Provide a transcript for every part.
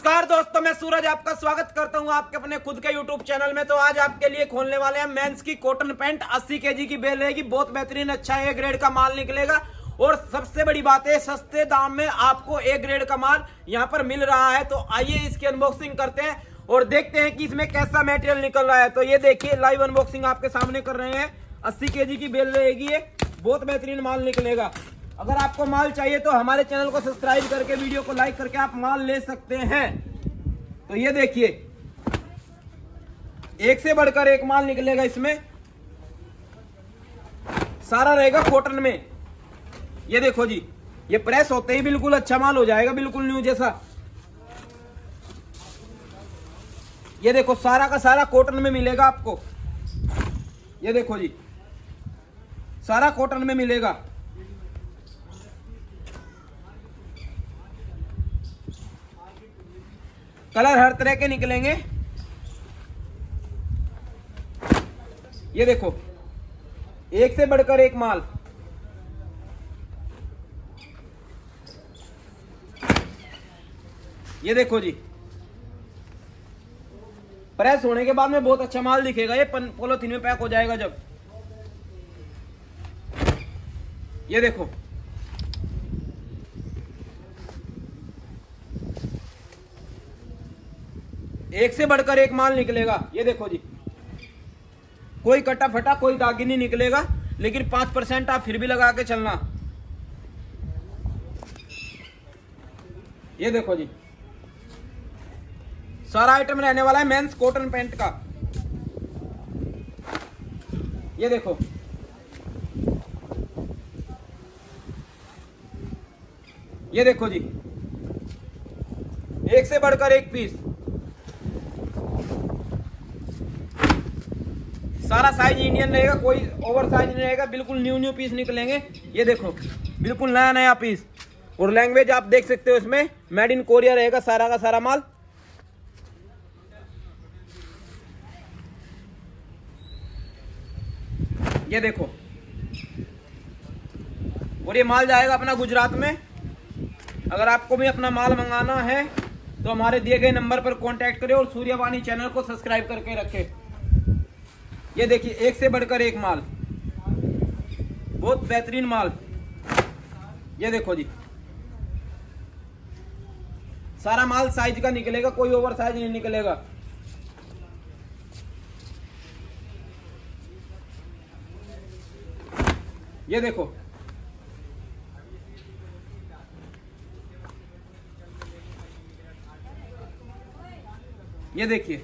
नमस्कार दोस्तों, मैं सूरज आपका स्वागत करता हूँ आपके अपने खुद के यूट्यूब चैनल में। तो आज आपके लिए खोलने वाले हैं मेंस की कॉटन पैंट 80 केजी की बेल रहेगी। बहुत बेहतरीन अच्छा ए ग्रेड का माल निकलेगा। और सबसे बड़ी बात है, सस्ते दाम में आपको ए ग्रेड का माल यहाँ पर मिल रहा है। तो आइए इसकी अनबॉक्सिंग करते हैं और देखते हैं कि इसमें कैसा मेटेरियल निकल रहा है। तो ये देखिए लाइव अनबॉक्सिंग आपके सामने कर रहे हैं। अस्सी के की बेल रहेगी बहुत बेहतरीन माल निकलेगा। अगर आपको माल चाहिए तो हमारे चैनल को सब्सक्राइब करके, वीडियो को लाइक करके आप माल ले सकते हैं। तो ये देखिए, एक से बढ़कर एक माल निकलेगा इसमें। सारा रहेगा कॉटन में। ये देखो जी, ये प्रेस होते ही बिल्कुल अच्छा माल हो जाएगा, बिल्कुल न्यू जैसा। ये देखो, सारा का सारा कॉटन में मिलेगा आपको। ये देखो जी, सारा कॉटन में मिलेगा। कलर हर तरह के निकलेंगे। ये देखो, एक से बढ़कर एक माल। ये देखो जी। प्रेस होने के बाद में बहुत अच्छा माल दिखेगा। ये पोलोथीन में पैक हो जाएगा जब। ये देखो एक से बढ़कर एक माल निकलेगा। ये देखो जी। कोई कटा फटा, कोई दागी नहीं निकलेगा, लेकिन पाँच परसेंट आप फिर भी लगा के चलना। ये देखो जी। सारा आइटम रहने वाला है मेंस कॉटन पैंट का। ये देखो। ये देखो जी। एक से बढ़कर एक पीस सारा साइज़ इंडियन रहेगा, कोई ओवर साइज़ नहीं रहेगा, बिल्कुल न्यू न्यू पीस निकलेंगे। ये देखो, बिल्कुल नया नया पीस और लैंग्वेज आप देख सकते हो इसमें मेड इन कोरिया रहेगा सारा का सारा माल। ये देखो। और ये माल जाएगा अपना गुजरात में। अगर आपको भी अपना माल मंगाना है तो हमारे दिए गए नंबर पर कांटेक्ट करें और सूर्यवाणी चैनल को सब्सक्राइब करके रखें। ये देखिए, एक से बढ़कर एक माल। बहुत बेहतरीन माल। ये देखो जी। सारा माल साइज़ का निकलेगा, कोई ओवर साइज़ नहीं निकलेगा। ये देखो। ये देखिए।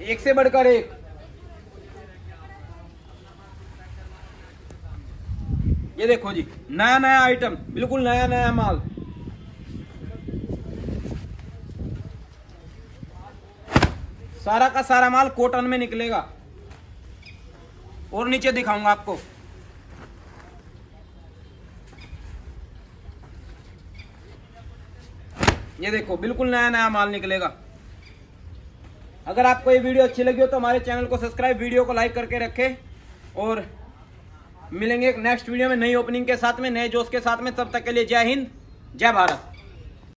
एक से बढ़कर एक। ये देखो जी, नया नया आइटम बिल्कुल नया नया माल। सारा का सारा माल कॉटन में निकलेगा। और नीचे दिखाऊँगा आपको। ये देखो, बिल्कुल नया नया माल निकलेगा। अगर आपको ये वीडियो अच्छी लगी हो तो हमारे चैनल को सब्सक्राइब, वीडियो को लाइक करके रखें और मिलेंगे नेक्स्ट वीडियो में नई ओपनिंग के साथ में, नए जोश के साथ में। तब तक के लिए जय हिंद, जय भारत।